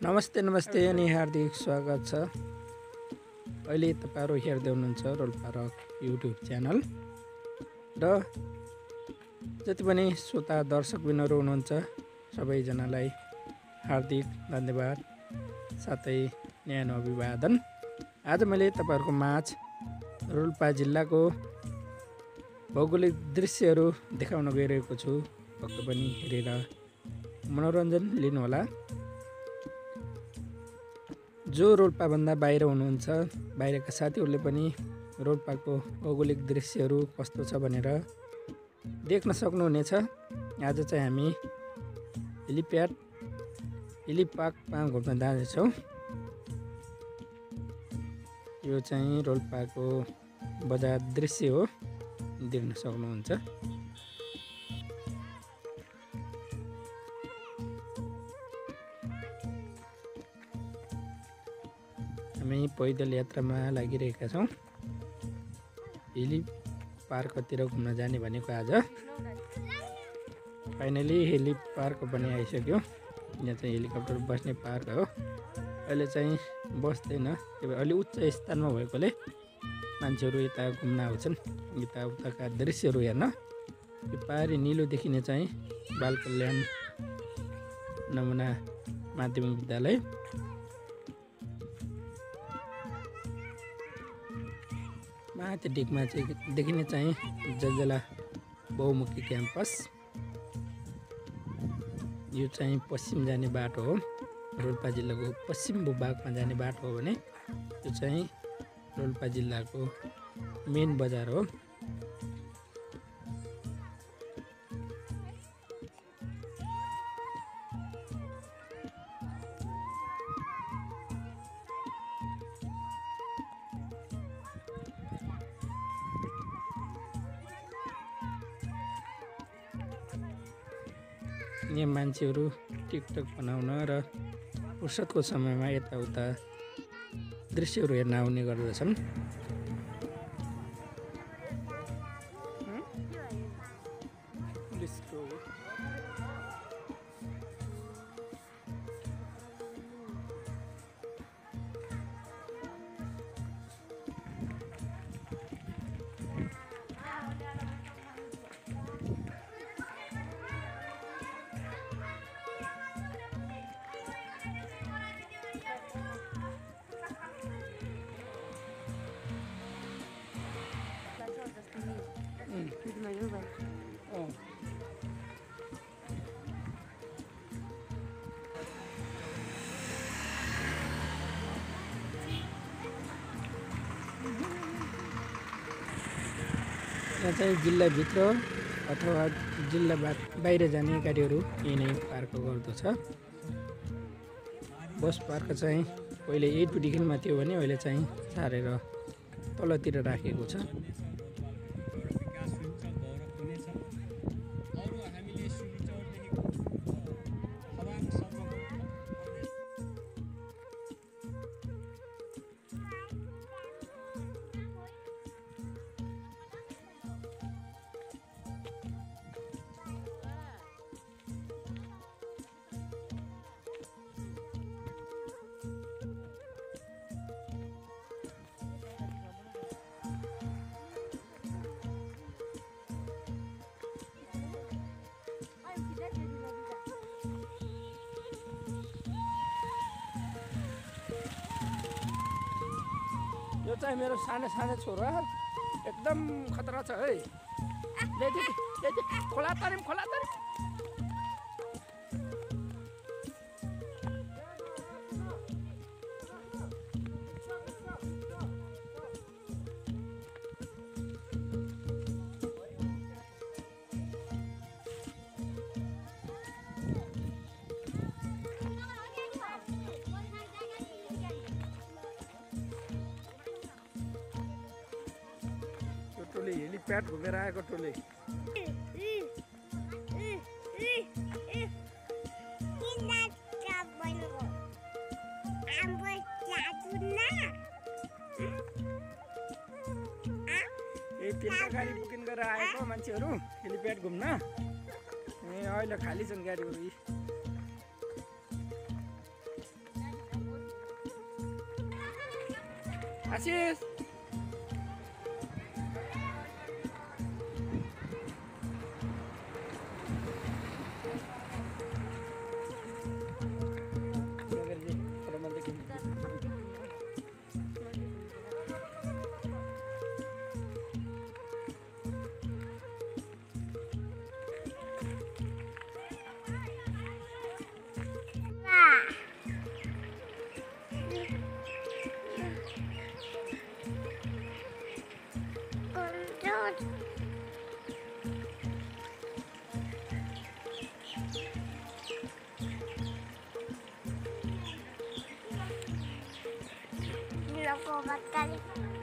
नमस्ते नमस्ते अनि हार्दिक स्वागत छ। अहिले तपाईँहरू हेर्दै हुनुहुन्छ रोल्पा रक युट्युब च्यानल। र जति पनि श्रोता दर्शकबिनहरू हुनुहुन्छ सबैजनालाई हार्दिक धन्यवाद साथै न्यानो अभिवादन। आज मैले तपाईँहरूको माझ रोल्पा जिल्लाको भौगोलिक दृश्यहरू देखाउन गइरहेको छु। पक्कै पनि हेरेर मनोरञ्जन लिनुहोला। जो रोल्पाभन्दा बाहिर हुनुहुन्छ बाहिरका साथीहरूले पनि रोल्पाको भौगोलिक दृश्यहरू कस्तो छ भनेर देख्न सक्नुहुनेछ। आज चाहिँ हामी हेलिप्याड हेलिपार्कमा घुम्न जाँदैछौँ। यो चाहिँ रोल्पाको बजार दृश्य हो देख्न सक्नुहुन्छ। हामी पैदल यात्रामा लागिरहेका छौँ हिली पार्कतिर घुम्न जाने भनेको आज फाइनली हेली पार्क पनि आइसक्यो यहाँ चाहिँ हेलिकप्टर बस्ने पार्क हो अहिले चाहिँ बस्दैन त्यो अलि उच्च स्थानमा भएकोले मान्छेहरू यता घुम्न आउँछन् यताउताका दृश्यहरू हेर्न यो पारी निलो देखिने चाहिँ बाल कल्याण नमुना माध्यमिक विद्यालय माथि डिकमा चाहिँ देखिने चाहिँ जलजला बहुमुखी क्याम्पस यो चाहिँ पश्चिम जाने बाटो हो। रोल्पा जिल्लाको पश्चिम भूभागमा जाने बाटो हो भने यो चाहिँ रोल्पा जिल्लाको मेन बजार हो। यहाँ मान्छेहरू टिकटक बनाउन र फुर्सदको समयमा यताउता दृश्यहरू हेर्न आउने गर्दछन्। यहाँ चाहिँ जिल्लाभित्र अथवा जिल्ला बाहिर जाने गाडीहरू यहीँ नै पार्क गर्दछ। बस पार्क चाहिँ पहिले एट टुदेखिमा थियो भने अहिले चाहिँ सारेर तलतिर राखेको छ। यो चाहिँ मेरो सानो सानो छोरा एकदम खतरा छ है। खोला तरिम खोला तरिम। प्याट घुमेर आएको टोले। ए त्यहाँ गाडी बुकिङ गरेर आएको मान्छेहरू। हेलिप्याड घुम्न। ए अहिले खाली छन् गाडीहरू। यी आशिष! 旅行ばっかり。